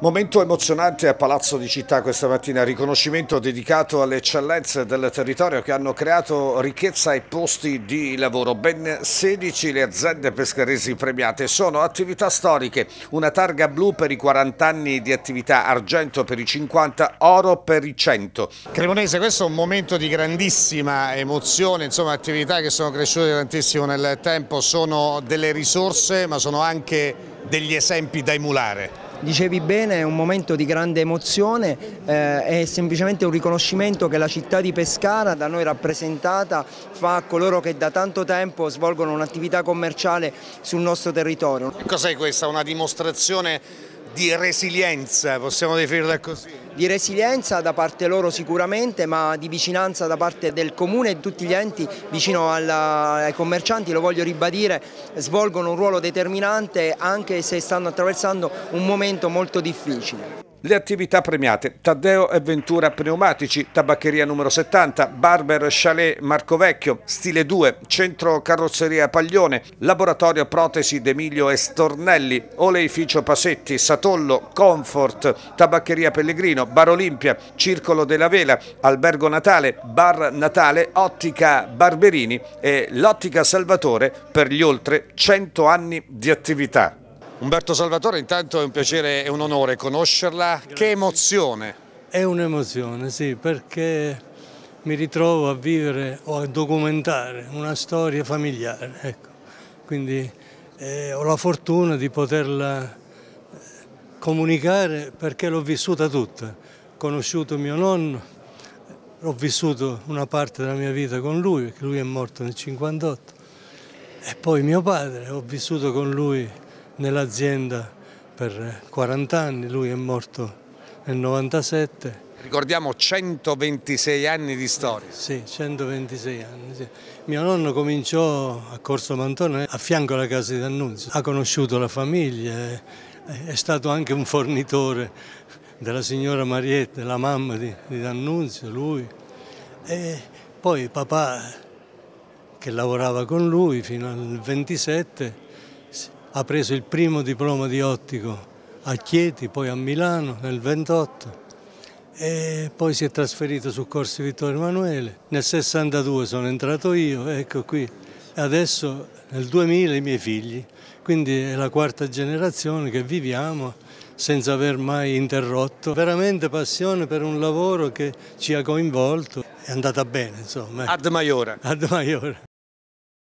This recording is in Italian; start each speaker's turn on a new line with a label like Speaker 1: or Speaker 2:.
Speaker 1: Momento emozionante a Palazzo di Città questa mattina, riconoscimento dedicato alle eccellenze del territorio che hanno creato ricchezza e posti di lavoro. Ben 16 le aziende pescaresi premiate, sono attività storiche, una targa blu per i 40 anni di attività, argento per i 50, oro per i 100.
Speaker 2: Cremonese, questo è un momento di grandissima emozione, insomma attività che sono cresciute tantissimo nel tempo, sono delle risorse ma sono anche degli esempi da emulare.
Speaker 3: Dicevi bene, è un momento di grande emozione, eh, è semplicemente un riconoscimento che la città di Pescara, da noi rappresentata, fa a coloro che da tanto tempo svolgono un'attività commerciale sul nostro territorio.
Speaker 2: Cos'è questa? Una dimostrazione di resilienza, possiamo definirla così?
Speaker 3: Di resilienza da parte loro sicuramente, ma di vicinanza da parte del comune e di tutti gli enti vicino alla, ai commercianti, lo voglio ribadire, svolgono un ruolo determinante anche se stanno attraversando un momento molto difficile.
Speaker 1: Le attività premiate Taddeo e Ventura Pneumatici, Tabaccheria numero 70, Barber Chalet Marco Vecchio, Stile 2, Centro Carrozzeria Paglione, Laboratorio Protesi d'Emilio Estornelli, Oleificio Pasetti, Satollo, Comfort, Tabaccheria Pellegrino, Bar Olimpia, Circolo della Vela, Albergo Natale, Bar Natale, Ottica Barberini e l'Ottica Salvatore per gli oltre 100 anni di attività.
Speaker 2: Umberto Salvatore, intanto è un piacere e un onore conoscerla. Che emozione!
Speaker 4: È un'emozione, sì, perché mi ritrovo a vivere o a documentare una storia familiare. Ecco. Quindi eh, ho la fortuna di poterla eh, comunicare perché l'ho vissuta tutta. Ho conosciuto mio nonno, ho vissuto una parte della mia vita con lui, perché lui è morto nel 58, e poi mio padre, ho vissuto con lui nell'azienda per 40 anni, lui è morto nel 97.
Speaker 2: Ricordiamo 126 anni di storia.
Speaker 4: Sì, 126 anni. Sì. Mio nonno cominciò a Corso Mantone a fianco alla casa di D'Annunzio, ha conosciuto la famiglia, è stato anche un fornitore della signora Marietta, la mamma di, di D'Annunzio, lui. E poi papà, che lavorava con lui fino al 27, ha preso il primo diploma di ottico a Chieti, poi a Milano nel 28 e poi si è trasferito su Corsi Vittorio Emanuele. Nel 62 sono entrato io, ecco qui, adesso nel 2000 i miei figli, quindi è la quarta generazione che viviamo senza aver mai interrotto. Veramente passione per un lavoro che ci ha coinvolto, è andata bene insomma.
Speaker 2: Ad Maiora.
Speaker 4: Ad Maiora.